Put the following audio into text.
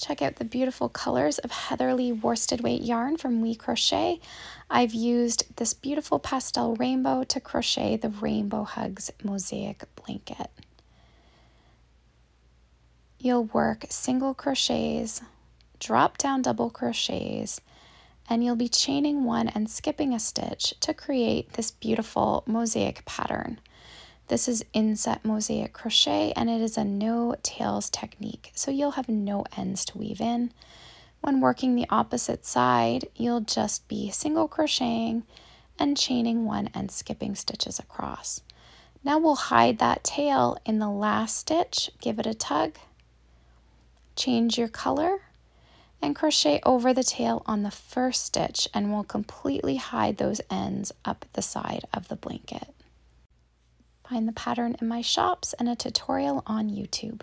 Check out the beautiful colors of Heatherly worsted weight yarn from We Crochet. I've used this beautiful pastel rainbow to crochet the Rainbow Hugs mosaic blanket. You'll work single crochets, drop down double crochets, and you'll be chaining one and skipping a stitch to create this beautiful mosaic pattern. This is inset mosaic crochet and it is a no tails technique, so you'll have no ends to weave in. When working the opposite side, you'll just be single crocheting and chaining one and skipping stitches across. Now we'll hide that tail in the last stitch, give it a tug, change your color, and crochet over the tail on the first stitch and we'll completely hide those ends up the side of the blanket. Find the pattern in my shops and a tutorial on YouTube.